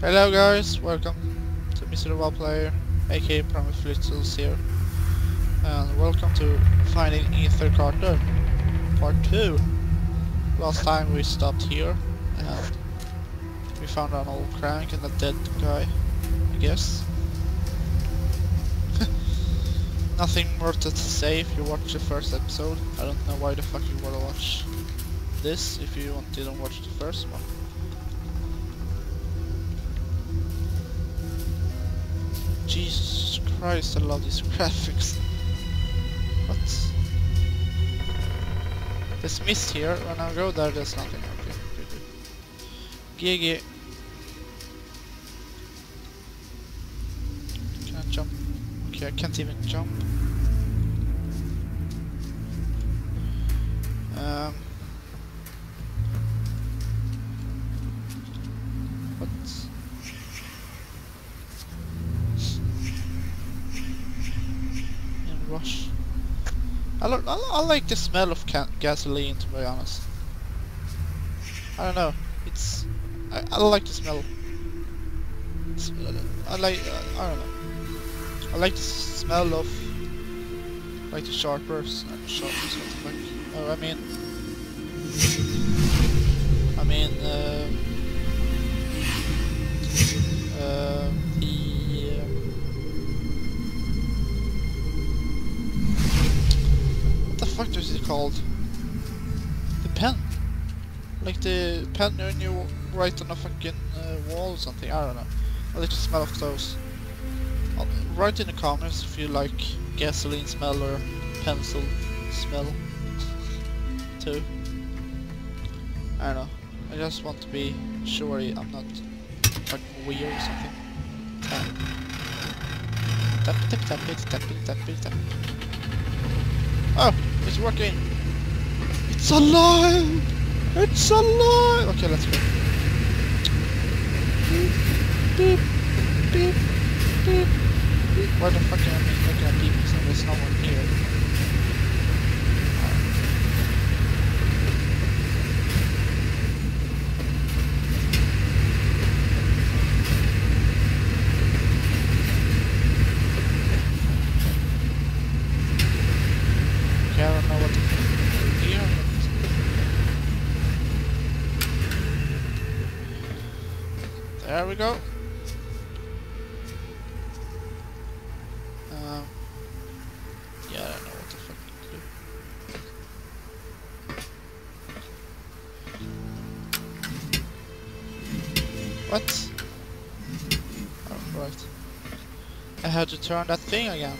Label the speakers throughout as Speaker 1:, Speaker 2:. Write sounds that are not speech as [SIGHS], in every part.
Speaker 1: Hello guys, welcome to Mr. Wild Player, aka Promise Flitzels here. And welcome to Finding Ethan Carter, part 2. Last time we stopped here, and we found an old crank and a dead guy, I guess. [LAUGHS] Nothing more to say if you watch the first episode. I don't know why the fuck you wanna watch this if you didn't watch the first one. Jesus Christ, I love these graphics. What? There's mist here, when I go there there's nothing. Okay, good, good. GG. Can I jump? Okay, I can't even jump. Um. Rush. I, I, I like the smell of gasoline to be honest. I don't know. It's I, I like the smell. It's, uh, I like uh, I don't know. I like the smell of like the sharpers and sharpers. What the fuck? Oh, I mean, I mean uh, uh, fuck is it called? The pen. Like the pen when you write on a fucking uh, wall or something. I don't know. I like the smell of those. I'll- Write in the comments if you like gasoline smell or pencil smell [LAUGHS] too. I don't know. I just want to be sure I'm not fucking weird or something. Tap. Tap, tap, tap, it, tap, tap, tap. Oh, it's working. It's alive. It's alive. Okay, let's go. Beep, beep, beep, beep, beep. Why the fuck am I looking at people? So there's no one here. Okay, I don't know what the fuck is here. We go. Um, yeah, I don't know what the fuck to do. What? Oh. I had to turn that thing again.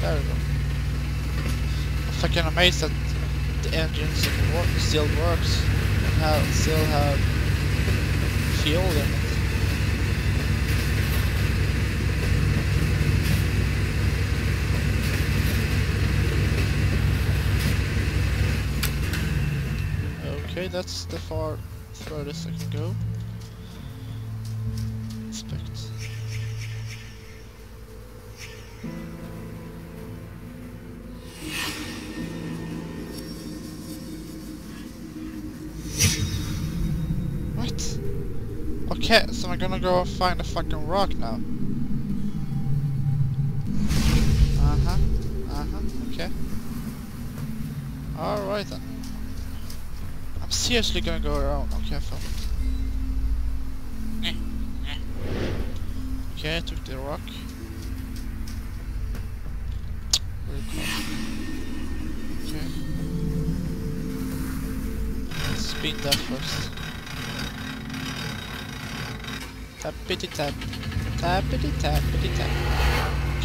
Speaker 1: There we go. Fucking amazed that the engines work, still works and have, still have fuel in it. Okay, that's the far furthest I can go. Okay, so I'm gonna go find a fucking rock now. Uh-huh. Uh-huh. Okay. Alright then. I'm seriously gonna go around. Okay, eh. Okay, I took the rock. Okay. Let's spin that first. Tappity tap. Tappity tappity tap.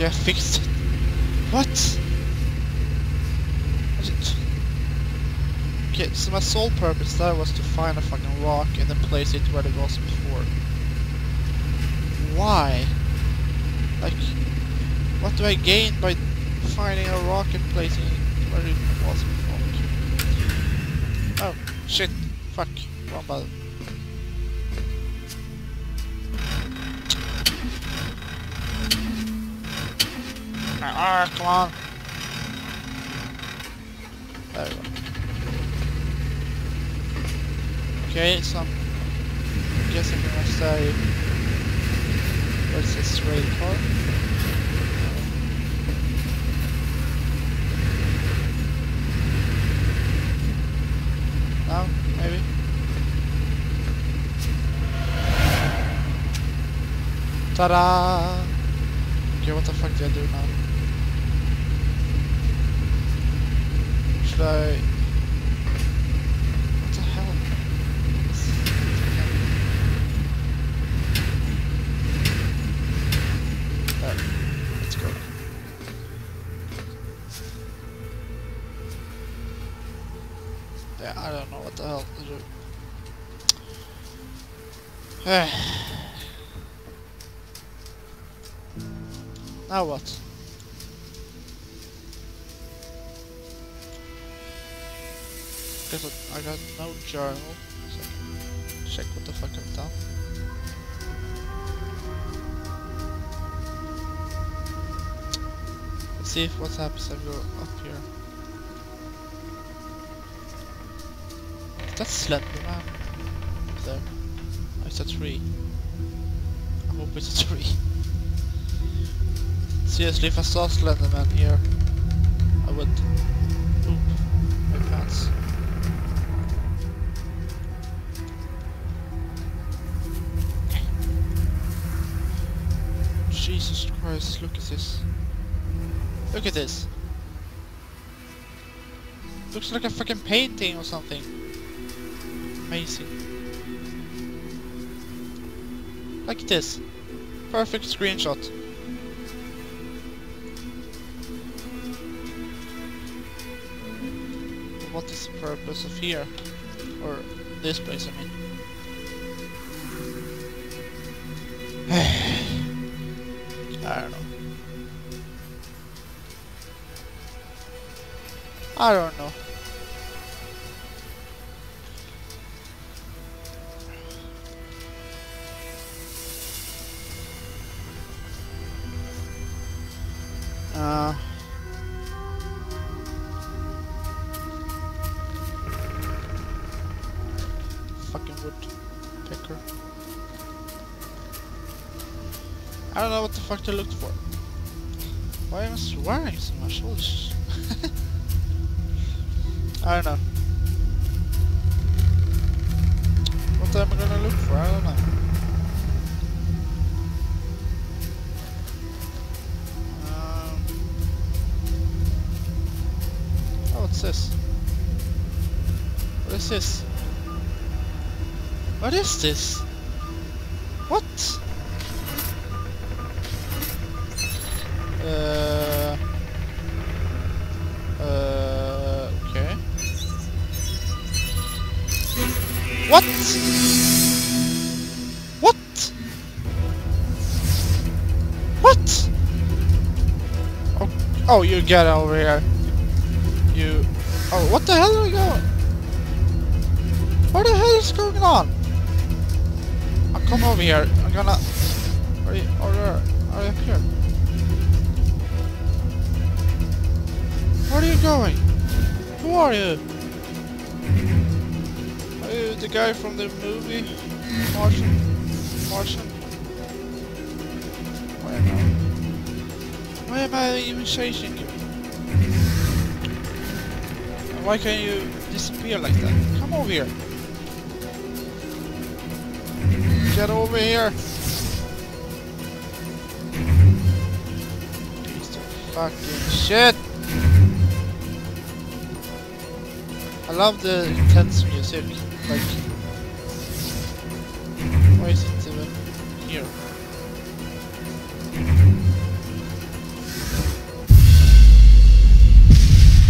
Speaker 1: I fixed it. What? Okay, so my sole purpose there was to find a fucking rock and then place it where it was before. Why? Like, what do I gain by finding a rock and placing it where it was before? Oh, shit. Fuck. Wrong button. Ah, come on. There we go. Okay, so I'm guessing we're gonna stay. What's this rail car? No, maybe. Ta-da! Okay, what the fuck do I do now? I... What the hell? There, let's go. Yeah, I don't know what the hell to do. [SIGHS] now what? What? I got no journal. So check what the fuck I've done. Let's see if what happens if I go up here. That's Slender Man. There. Oh, it's [LAUGHS] a tree. I hope it's a tree. Seriously, if I saw Slender Man here, I would poop my pants. Jesus Christ, look at this. Look at this. Looks like a fucking painting or something. Amazing. Like this. Perfect screenshot. What is the purpose of here? Or this place, I mean. [SIGHS] I don't know. Uh, fucking wood picker. I don't know what the fuck they looked for. Why am I swearing so much? [LAUGHS] I don't know. What am I gonna look for? I don't know. Um, oh, what's this? What is this? What is this? What? Uh, What? What? What? Oh, oh, you get over here. You. Oh, what the hell are you going? What the hell is going on? Oh, come over here. I'm gonna. Are you? Are you, are you up here? Where are you going? Who are you? The guy from the movie? Martian? Martian? Why am I? Why am I even chasing you? Why can't you disappear like that? Come over here. Get over here. Piece of fucking shit. I love the intense music. Like, why is it even here?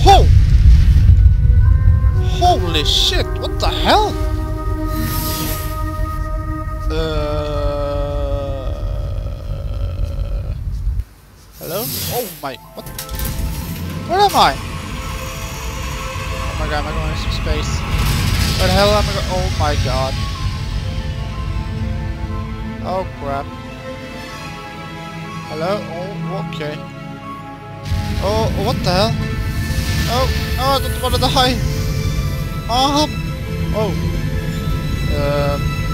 Speaker 1: Ho! Holy shit! What the hell? Uh. Hello? Oh my! What? Where am I? Oh my god, am I going into space? Where the hell am I going? Oh my god. Oh crap. Hello? Oh, okay. Oh, what the hell? Oh, oh, I don't wanna die! Um! Oh. Um,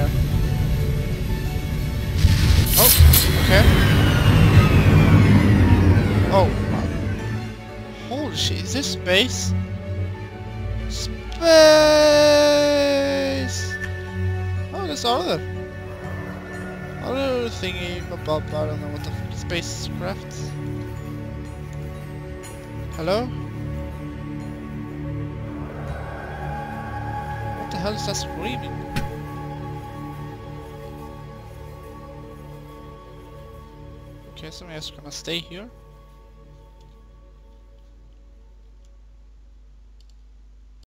Speaker 1: here. Oh, okay. Oh. Holy shit, is this space? Space! Oh, there's other. Other thingy above, I don't know what the fuck. Hello? What the hell is that screaming? Okay, so I'm just gonna stay here.